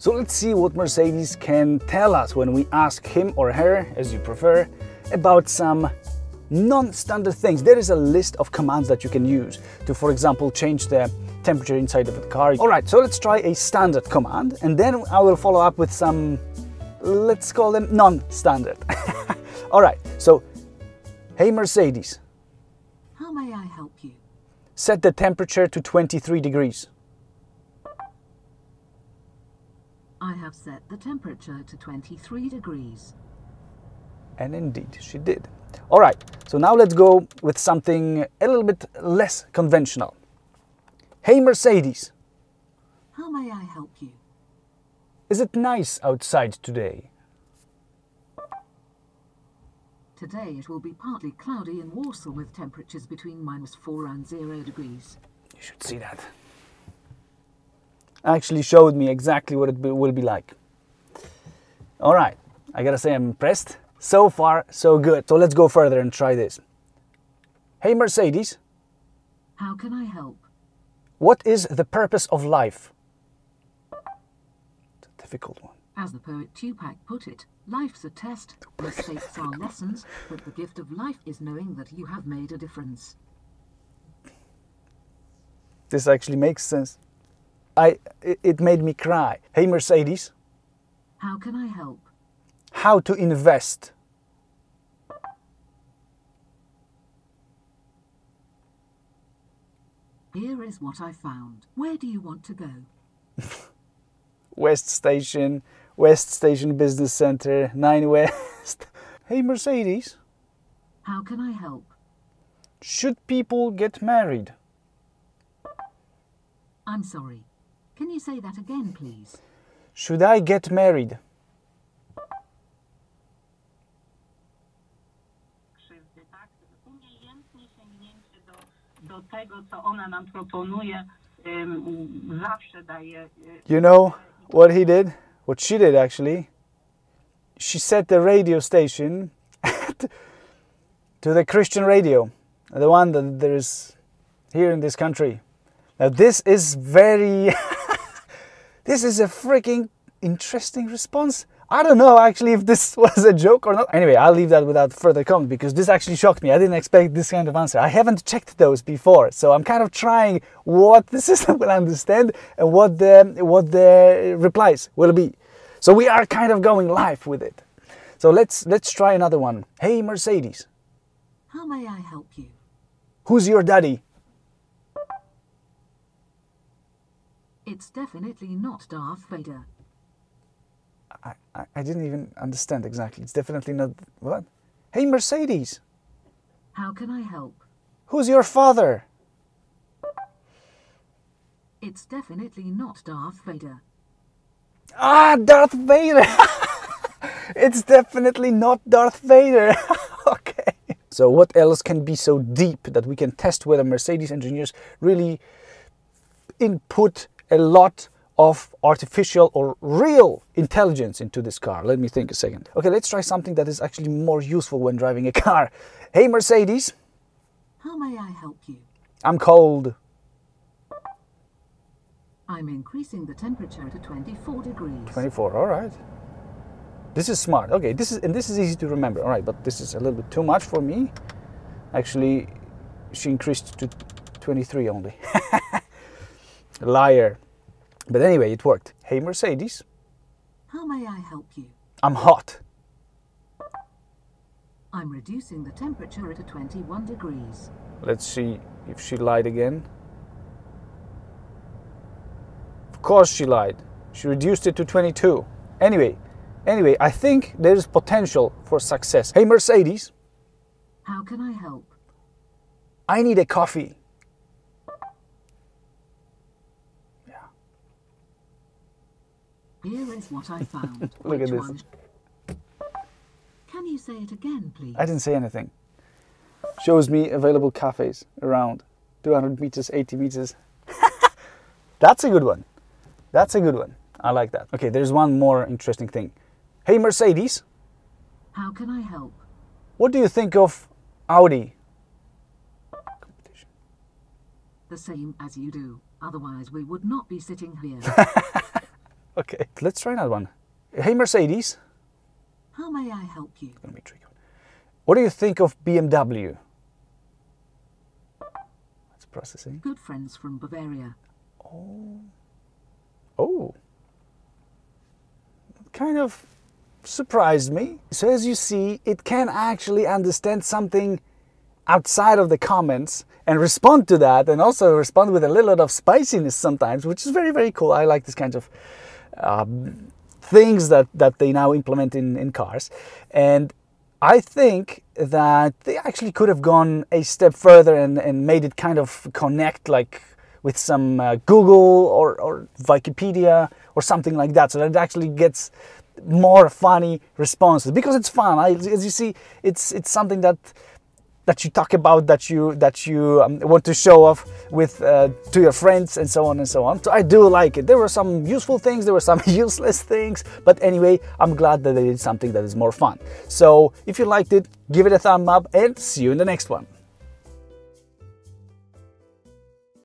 So let's see what Mercedes can tell us when we ask him or her, as you prefer, about some non-standard things. There is a list of commands that you can use to, for example, change the temperature inside of the car. All right, so let's try a standard command and then I will follow up with some, let's call them non-standard. All right, so, hey Mercedes. How may I help you? Set the temperature to 23 degrees. I have set the temperature to 23 degrees. And indeed, she did. All right, so now let's go with something a little bit less conventional. Hey Mercedes, How may I help you? is it nice outside today? Today it will be partly cloudy in Warsaw with temperatures between minus 4 and 0 degrees. You should see that. Actually showed me exactly what it be- will be like. All right, I gotta say I'm impressed. So far, so good. So let's go further and try this. Hey Mercedes, How can I help? what is the purpose of life? It's a difficult one. As the poet Tupac put it, life's a test, mistakes are lessons, but the gift of life is knowing that you have made a difference. This actually makes sense. I it, made me cry. Hey Mercedes, How can I help? how to invest? Here is what I found. Where do you want to go? West Station, West Station Business Center, 9 West. hey Mercedes, How can I help? should people get married? I'm sorry. Can you say that again, please? Should I get married? You know what he did? What she did actually? She set the radio station to the Christian radio, the one that there is here in this country. Now this is very this is a freaking interesting response. I don't know actually if this was a joke or not. Anyway, I'll leave that without further comment because this actually shocked me. I didn't expect this kind of answer. I haven't checked those before, so I'm kind of trying what the system will understand and what the what the replies will be. So we are kind of going live with it. So let's let's try another one. Hey Mercedes, How may I help you? who's your daddy? It's definitely not Darth Vader. I, I, I didn't even understand exactly. It's definitely not what? Hey Mercedes, How can I help? who's your father? It's definitely not Darth Vader. Ah, Darth Vader. it's definitely not Darth Vader. okay. So what else can be so deep that we can test whether Mercedes engineers really input a lot of artificial or real intelligence into this car? Let me think a second. Okay, let's try something that is actually more useful when driving a car. Hey Mercedes, How may I help you? I'm cold. I'm increasing the temperature to 24 degrees. 24 all right this is smart okay this is and this is easy to remember all right but this is a little bit too much for me actually she increased to 23 only liar but anyway it worked hey mercedes How may I help you? i'm hot I'm reducing the temperature to 21 degrees. let's see if she lied again of course she lied she reduced it to 22 anyway anyway i think there is potential for success hey mercedes How can I help? I need a coffee. Here is what I found. Look at this. one? Can you say it again, please? I didn't say anything. Shows me available cafes around 200 meters, 80 meters. That's a good one. That's a good one. I like that. Okay, there's one more interesting thing. Hey, Mercedes, How can I help? what do you think of Audi? Competition. The same as you do. Otherwise, we would not be sitting here. okay, let's try another one. Hey Mercedes, How may I help you? gonna be tricky. What do you think of BMW? It's processing. Good friends from Bavaria. Oh. Oh, kind of surprised me. So as you see, it can actually understand something outside of the comments and respond to that, and also respond with a little bit of spiciness sometimes, which is very very cool. I like this kind of um, things that that they now implement in in cars, and I think that they actually could have gone a step further and, and made it kind of connect like with some uh, Google or, or Wikipedia or something like that so that it actually gets more funny responses because it's fun. I, as you see it's it's something that that you talk about that you that you um, want to show off with uh, to your friends and so on and so on. So i do like it. There were some useful things there were some useless things but anyway i'm glad that they did something that is more fun. So if you liked it give it a thumb up and see you in the next one